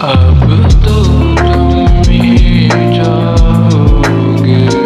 अब तो तुम ही जाओगे।